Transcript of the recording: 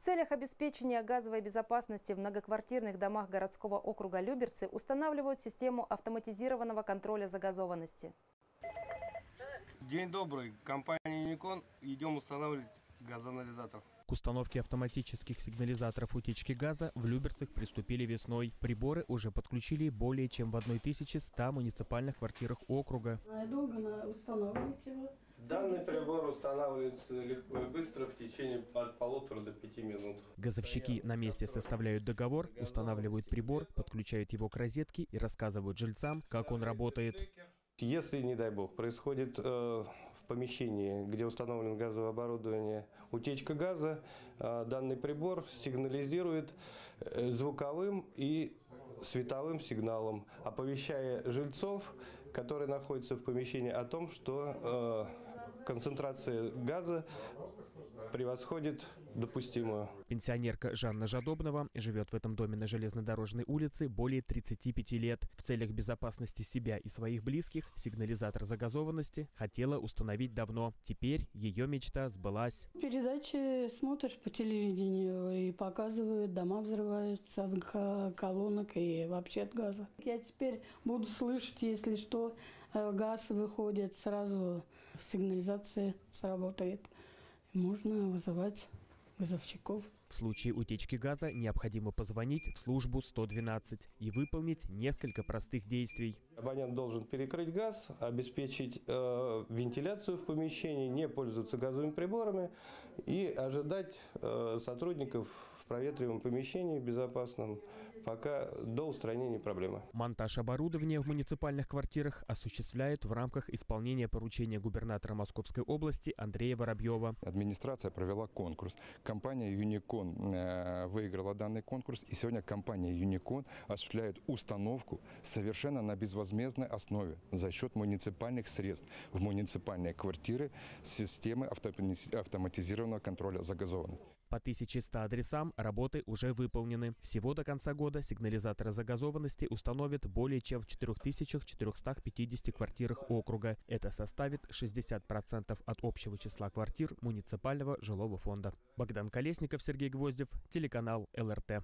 Целях обеспечения газовой безопасности в многоквартирных домах городского округа Люберцы устанавливают систему автоматизированного контроля загазованности. День добрый. Компания Юникон. Идем устанавливать газоанализатор. К установке автоматических сигнализаторов утечки газа в Люберцах приступили весной. Приборы уже подключили более чем в 1100 муниципальных квартирах округа. А Долго на- устанавливаете его? Данный прибор устанавливается легко и быстро в течение от полутора до пяти минут. Газовщики на месте составляют договор, устанавливают прибор, подключают его к розетке и рассказывают жильцам, как он работает. Если, не дай бог, происходит э, помещении, где установлено газовое оборудование, утечка газа, э, данный прибор сигнализирует э, звуковым и световым сигналом, оповещая жильцов, которые находятся в помещении, о том, что э, концентрация газа превосходит допустимую. Пенсионерка Жанна Жадобнова живет в этом доме на железнодорожной улице более 35 лет. В целях безопасности себя и своих близких сигнализатор загазованности хотела установить давно. Теперь ее мечта сбылась. Передачи смотришь по телевидению и показывают, дома взрываются от колонок и вообще от газа. Я теперь буду слышать, если что, газ выходит, сразу сигнализация сработает. Можно вызывать газовщиков. В случае утечки газа необходимо позвонить в службу 112 и выполнить несколько простых действий. Абонент должен перекрыть газ, обеспечить э, вентиляцию в помещении, не пользоваться газовыми приборами и ожидать э, сотрудников в проветриваемом помещении безопасном, пока до устранения проблемы. Монтаж оборудования в муниципальных квартирах осуществляют в рамках исполнения поручения губернатора Московской области Андрея Воробьева. Администрация провела конкурс. Компания Юникон э, выиграла данный конкурс. И сегодня компания Юникон осуществляет установку совершенно на безвозмездной основе за счет муниципальных средств в муниципальные квартиры системы автомати- автоматизированного контроля загазованности. По 1100 адресам работы уже выполнены. Всего до конца года сигнализаторы загазованности установят более чем в 4450 квартирах округа. Это составит 60% от общего числа квартир муниципального жилого фонда. Богдан Колесников, Сергей Гвоздев, телеканал ЛРТ.